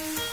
Podcast.